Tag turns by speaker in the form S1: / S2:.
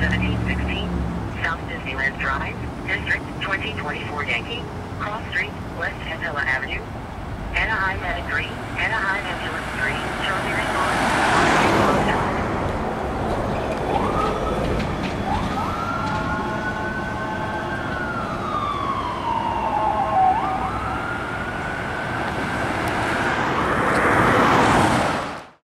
S1: 1716 South Disneyland Drive, District 2024 Yankee, Cross Street,